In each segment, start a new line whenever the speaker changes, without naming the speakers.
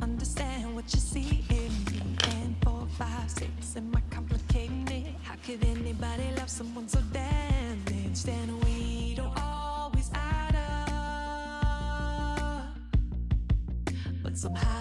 understand what you see in me. And four, five, six, am I complicating it? How could anybody love someone so damn damaged? And we don't always add up, but somehow.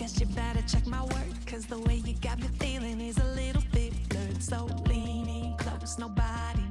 Guess you better check my work, cause the way you got me feeling is a little bit blurred. So lean in close, nobody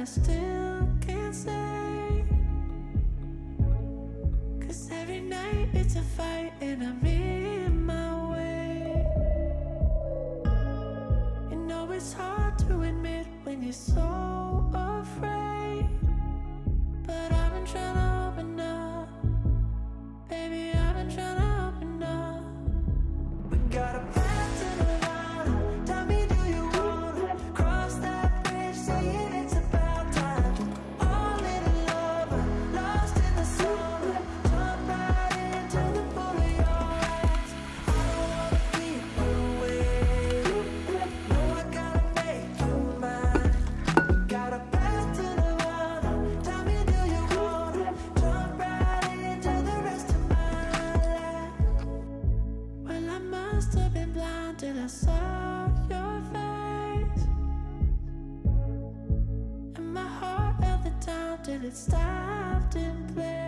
I still can't say. Cause every night it's a fight and I'm in my way. You know it's hard to admit when you're so. have to
play.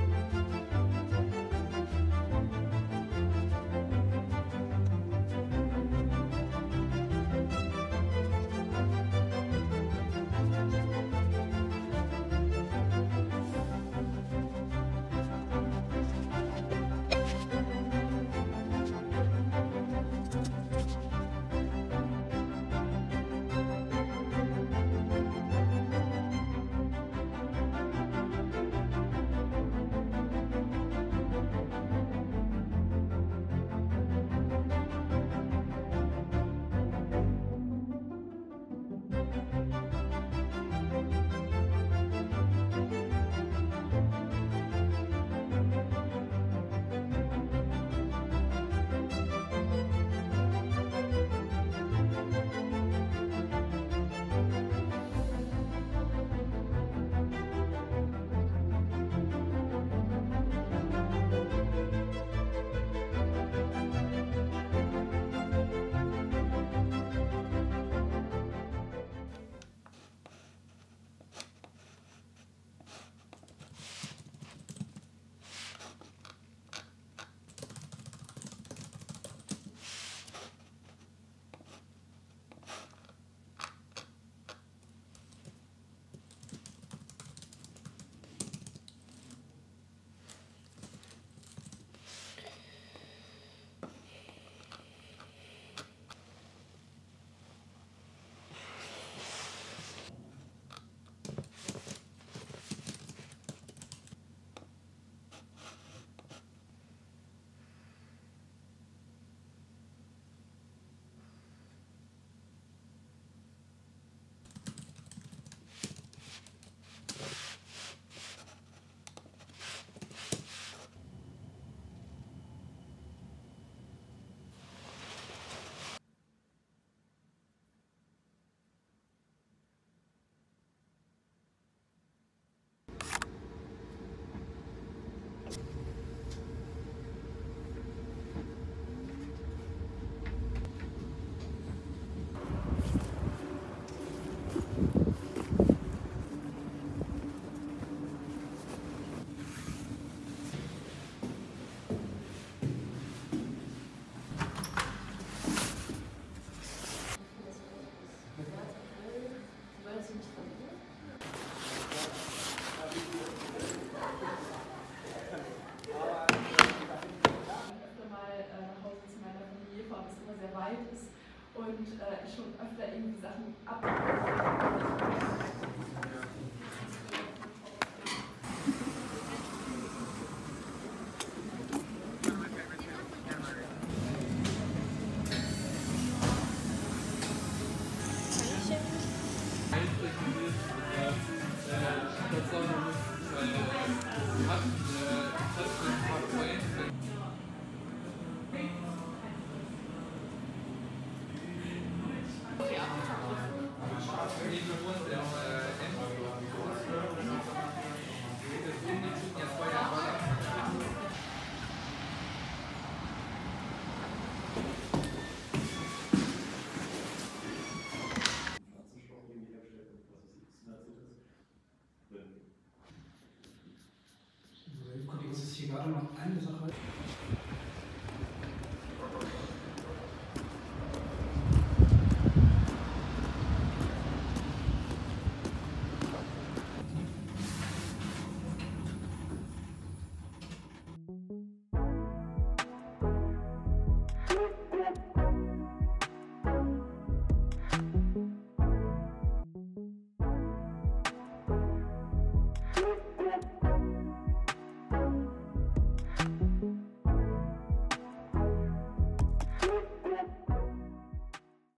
Sachen
ab.